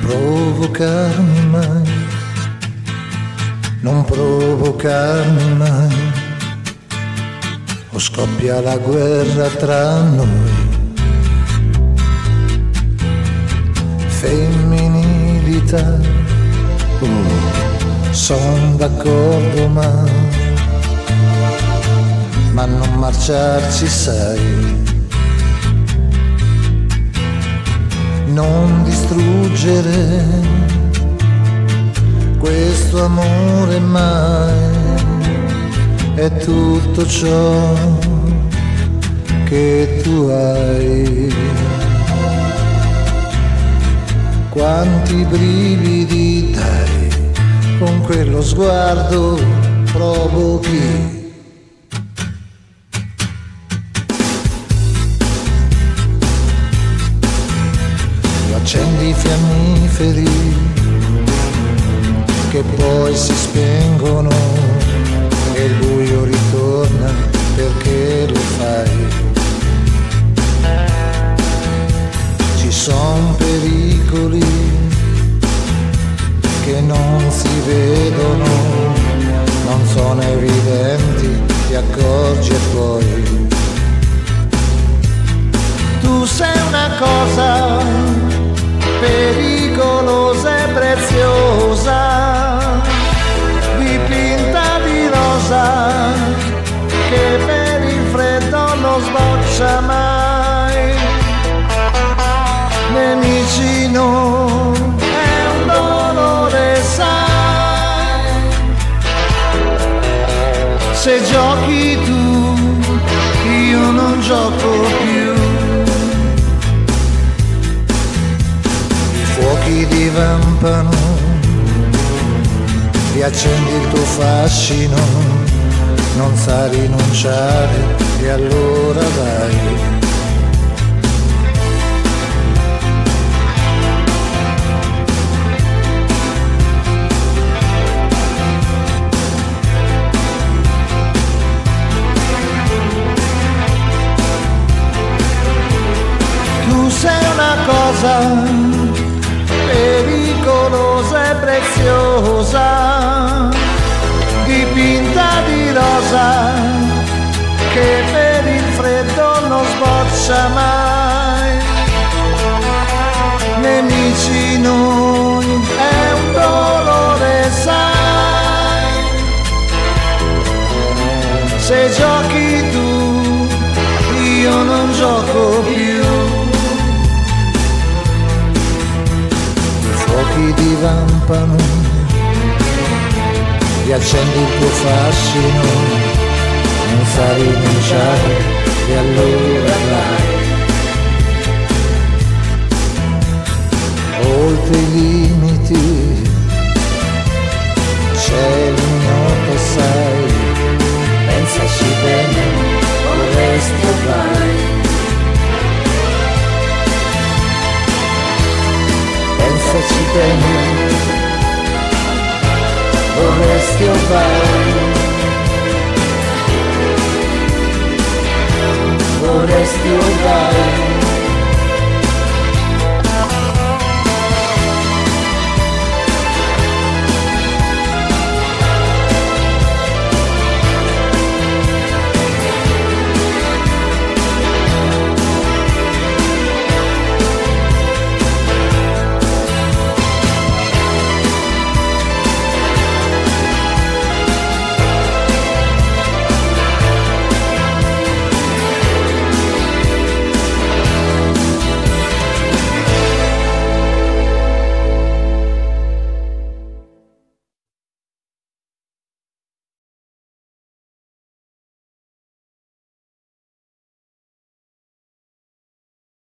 provocarmi mai, non provocarmi mai, o scoppia la guerra tra noi. Femminilità, oh, son d'accordo ma, ma non marciarci sai. Non distruggere questo amore mai è tutto ciò che tu hai. Quanti brividi dai con quello sguardo provochi fiammiferi che poi si spengono e il buio ritorna perché lo fai. Ci sono pericoli che non si vedono, non sono evidenti, ti accorgi e poi. Tu sei una cosa preziosa, dipinta di rosa, che per il freddo non sboccia mai. Nemici non è un dolore, sai. Se giochi tu, io non gioco più. Fuochi divampano, riaccendi il tuo fascino, non sa rinunciare e allora vai. Tu sei una cosa pericolosa e preziosa, dipinta di rosa, che per il freddo non sboccia mai. Nemici noi è un dolore, sai. Se giochi tu, io non gioco più. Divampano, riaccendi il tuo fascino, non sa rinunciare pensaci bene, vorresti o vai, vorresti o vai.